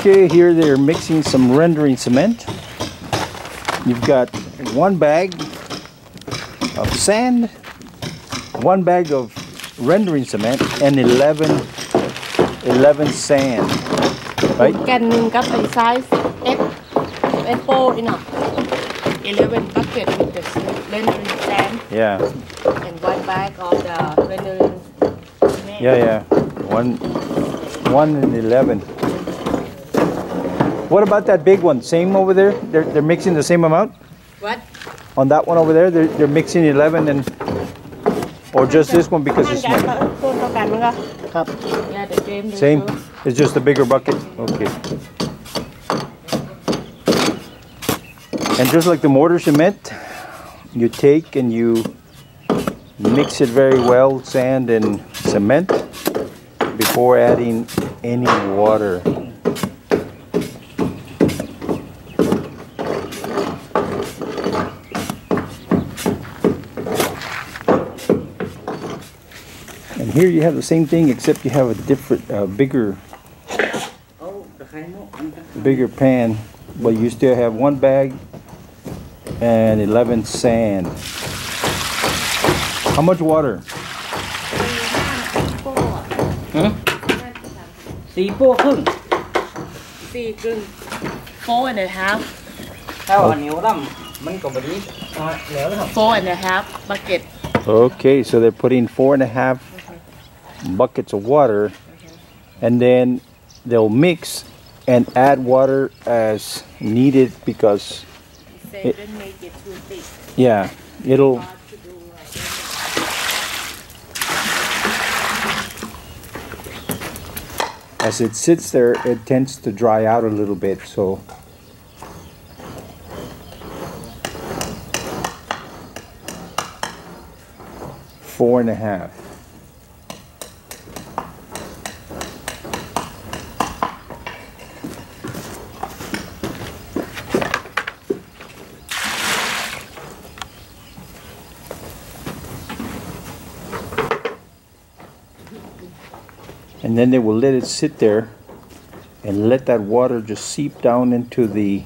Okay, here they're mixing some rendering cement. You've got one bag of sand, one bag of rendering cement, and 11, 11 sand. Right? Can cut the size F4 enough. 11 bucket with the rendering sand. Yeah. And one bag of the rendering cement. Yeah, yeah. One, one and 11. What about that big one? Same over there? They're, they're mixing the same amount? What? On that one over there, they're, they're mixing 11 and... Or just this one because it's? Same. It's just a bigger bucket. Okay. And just like the mortar cement, you take and you mix it very well, sand and cement, before adding any water. here you have the same thing, except you have a different, uh, bigger เอาตะไคร้เนาะ bigger pan, but you still have one bag and 11 sand. How much water? สี่โป้ครึ่ง สี่กึ่ง four and a half ถ้าว่าเหนียวล่ำมันก็บดีอ่าเหลวแล้วครับ four and a half bucket Okay, so they're putting four and a half buckets of water and then they'll mix and add water as needed because, It- it yeah, it'll. hard to do like As it sits there, it tends to dry out a little bit, so. Four and a half. and then they will let it sit there and let that water just seep down into the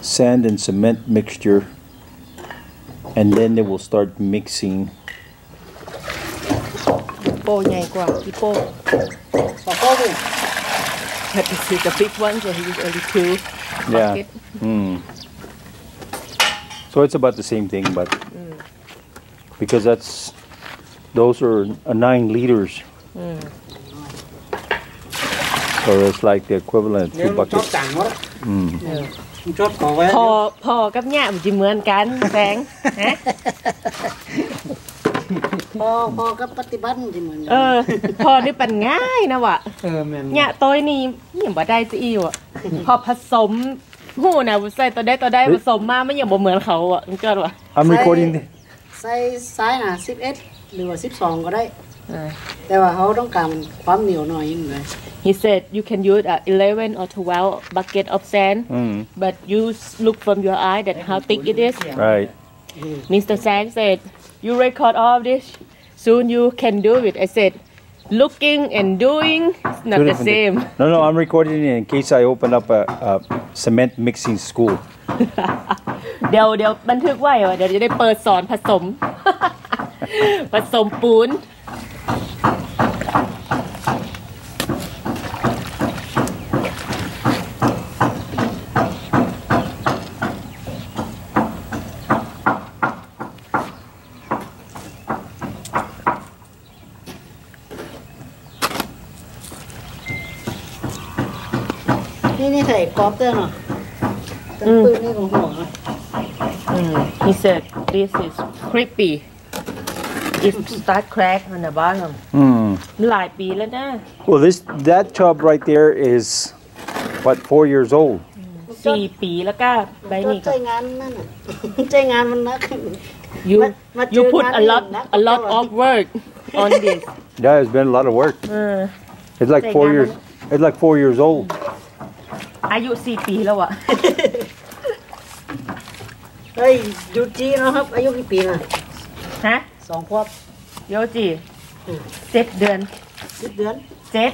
sand and cement mixture and then they will start mixing โป้ใหญ่กว่าพี่โป้ สองโป้ครึ่ง but this is the big one so he use only two yeah bucket mm. so it's about the same thing but because that's those are uh, nine liters So it's like the equivalent of เดี๋ยว two มันชอบ buckets จางหมด mm. มันชอบก่อไว้พอพอกับเนี่ยมันจะเหมือนกันแสงฮะพอพอกับปฏิบัติที่เหมือนกัเออ พอนี่เป็นง่ายนะวะเออแม่นเนี่ยตัวนี้ยังบ่ได้จะอีวอะพอผสมหูนะใส่ตัวได้ตัวได้ผสมมาไม่ยังบ่เหมือนเขาอะมันเกิดวะ i'm recording the, ใส่ซ้ายน่ะ11หรือว่า12ก็ได้เออ แต่ว่าเขาต้องการความเหนียวหน่อยนึงเลย he said you can use a 11 or 12 bucket of sand mm, but you s- look from your eye that how thick it is right Mr. Sang said you record all this soon you can do it I said looking and doing is not Two the different same things. No, no, I'm recording it in case I open up a, a cement mixing school. เดี๋ยวเดี๋ยวบันทึกไว้ว่าเดี๋ยวจะได้เปิดสอนผสม ผสมปูน นี่นี่ใส่กรอบเตอร์เนาะตั้งปืนนี่ของหัวเนาะ He said this is crispy it start crack on the bottom Hmm. หลายปีแล้วนะ Well, this that tub right there is what four years old. สี่ปีแล้วก็ใบ จด นี้ ใจ ก็ งานนั่นน่ะ ใจงานมันนัก you มามาเจอ you put งาน a lot นี่นัก a lot of work on this Yeah, it's been a lot of work. เออ It's like four years. It's like four years old. อายุสี่ปีแล้วอะเฮ้ยยูจีเนาะครับ อายุกี่ปีน่ะฮะสองขวบโยจิเจ็ดเดือนสิบเดือนเจ็ด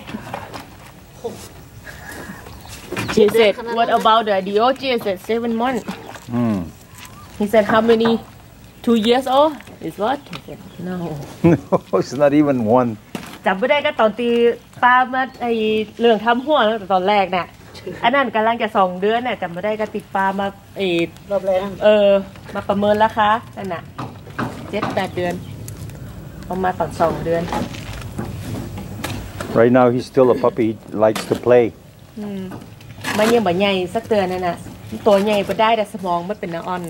She said what about the DOJ I said seven months Hmm. He said how many two years old is what I said no no, it's not even one. จำไม่ได้ก็ตอนตีป้ามาไอเรื่องทำหัวตั้งแต่ตอนแรกน่ะ อันนั้นกำลังจะสองเดือนน่ะจำไม่ได้ก็ติดป้ามาไอรอบแรกนั่นเออ มาประเมินราคานั่นน่ะเจ็ดแปดเดือนประมาณตอนสองเดือน Right now, he's still a puppy. He likes to play. อืมมันยังบ่ใหญ่สักเตือนนั่นน่ะตัวใหญ่บ่ได้แต่สมองมันเป็นน้ำอ่อน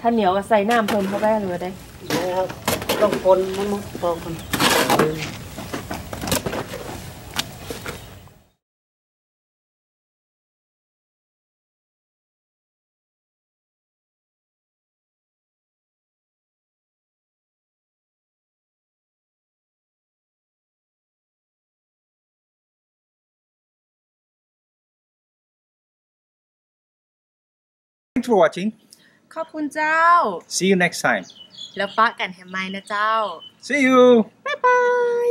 ถ้าเหนียวก็ใส่น้ำเพิ่มเข้าไปหรือว่าได้นะครับต้องคนมันมันพอคน Thanks for watching. ขอบคุณเจ้า See you next time. แล้วปะกันแฮมไมนะเจ้า See you.บ๊ายบาย